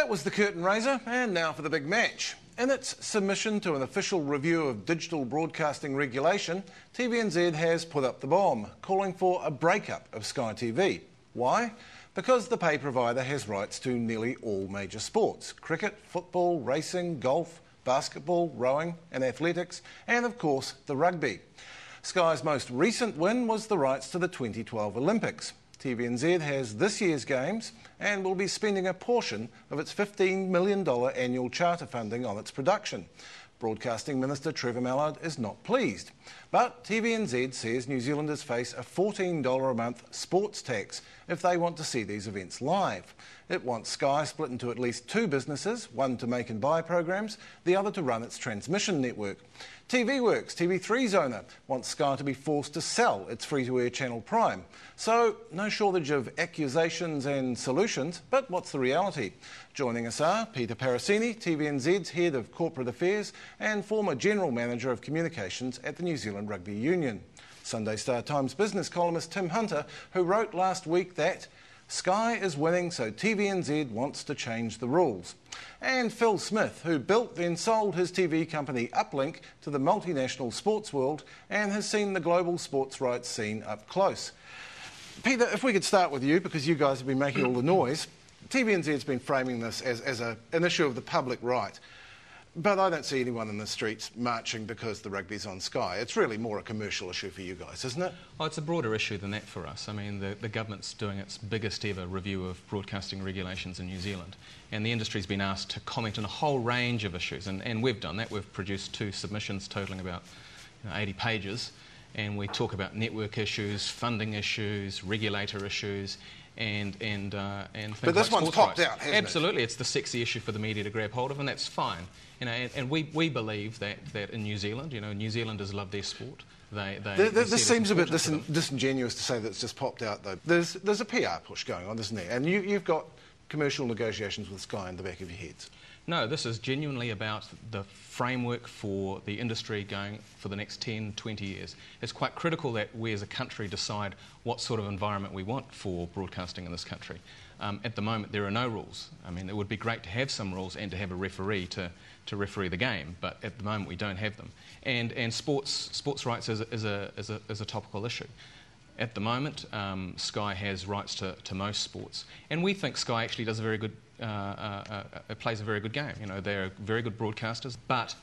That was the curtain raiser, and now for the big match. In its submission to an official review of digital broadcasting regulation, TVNZ has put up the bomb, calling for a breakup of Sky TV. Why? Because the pay provider has rights to nearly all major sports cricket, football, racing, golf, basketball, rowing, and athletics, and of course the rugby. Sky's most recent win was the rights to the 2012 Olympics. TVNZ has this year's Games and will be spending a portion of its $15 million annual charter funding on its production. Broadcasting Minister Trevor Mallard is not pleased. But TVNZ says New Zealanders face a $14 a month sports tax if they want to see these events live. It wants Sky split into at least two businesses, one to make and buy programs, the other to run its transmission network. TV Works, TV3's owner, wants Sky to be forced to sell its free to air channel Prime. So, no shortage of accusations and solutions, but what's the reality? Joining us are Peter Parussini, TVNZ's Head of Corporate Affairs and former General Manager of Communications at the New Zealand Rugby Union. Sunday Star Times business columnist Tim Hunter, who wrote last week that Sky is winning, so TVNZ wants to change the rules. And Phil Smith, who built then sold his TV company Uplink to the multinational sports world and has seen the global sports rights scene up close. Peter, if we could start with you, because you guys have been making all the noise. TVNZ's been framing this as, as a, an issue of the public right. But I don't see anyone in the streets marching because the rugby's on Sky. It's really more a commercial issue for you guys, isn't it? It's a broader issue than that for us. I mean, the, the government's doing its biggest ever review of broadcasting regulations in New Zealand, and the industry's been asked to comment on a whole range of issues, and, and we've done that. We've produced two submissions totaling about you know, 80 pages, and we talk about network issues, funding issues, regulator issues, and and uh, and But this like one's popped rights. out, hasn't Absolutely, it's the sexy issue for the media to grab hold of, and that's fine. You know, and, and we, we believe that, that in New Zealand, you know, New Zealanders love their sport. They, they, Th- they this it seems a bit important to disin- them. disingenuous to say that it's just popped out, though. There's, there's a PR push going on, isn't there? And you, you've got commercial negotiations with Sky in the back of your heads. No, this is genuinely about the framework for the industry going for the next 10, 20 years. It's quite critical that we as a country decide what sort of environment we want for broadcasting in this country. Um, at the moment, there are no rules. I mean, it would be great to have some rules and to have a referee to, to referee the game, but at the moment we don't have them. And, and sports, sports rights is a, is, a, is, a, is a topical issue. At the moment, um, Sky has rights to, to most sports, and we think Sky actually does a very good, uh, uh, uh, plays a very good game. You know, they're very good broadcasters, but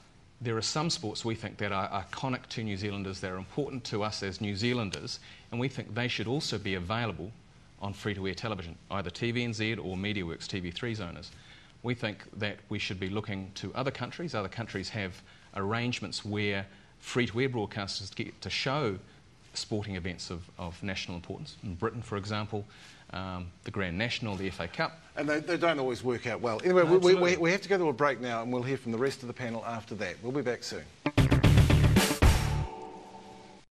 there are some sports we think that are iconic to New Zealanders, they're important to us as New Zealanders, and we think they should also be available on free-to-air television, either TVNZ or MediaWorks TV3's owners. We think that we should be looking to other countries. Other countries have arrangements where free-to-air broadcasters get to show sporting events of, of national importance. In Britain, for example, um, the Grand National, the FA Cup. And they, they don't always work out well. Anyway, No, we, we, we have to go to a break now, and we'll hear from the rest of the panel after that. We'll be back soon.